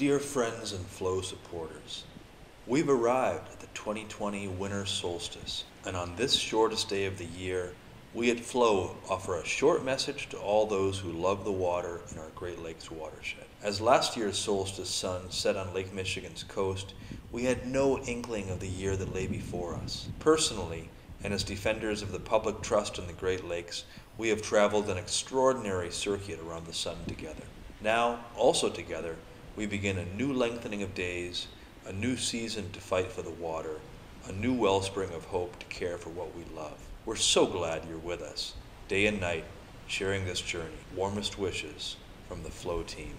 Dear friends and Flow supporters, we've arrived at the 2020 winter solstice, and on this shortest day of the year, we at Flow offer a short message to all those who love the water in our Great Lakes watershed. As last year's solstice sun set on Lake Michigan's coast, we had no inkling of the year that lay before us. Personally, and as defenders of the public trust in the Great Lakes, we have traveled an extraordinary circuit around the sun together. Now, also together, we begin a new lengthening of days, a new season to fight for the water, a new wellspring of hope to care for what we love. We're so glad you're with us, day and night, sharing this journey. Warmest wishes from the Flow team.